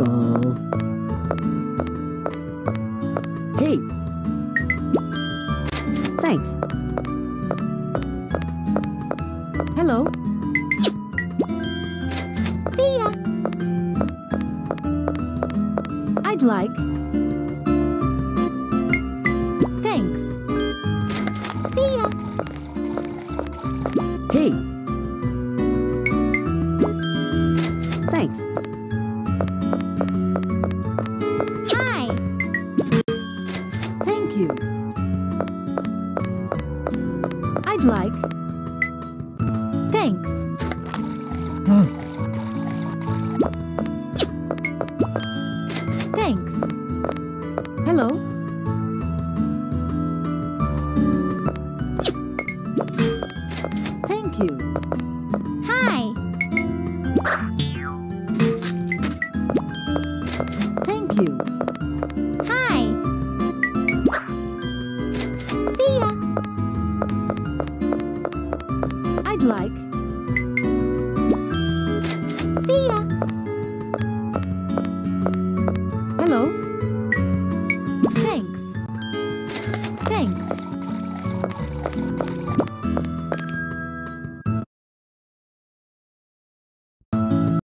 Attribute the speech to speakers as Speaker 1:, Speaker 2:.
Speaker 1: Uh-oh. Hey. Thanks.
Speaker 2: Hello. See ya. I'd like. Thanks. See ya.
Speaker 1: Hey. Thanks.
Speaker 2: You. I'd like. Thanks. Thanks. Hello. Thank you. Hi. Thank you. like,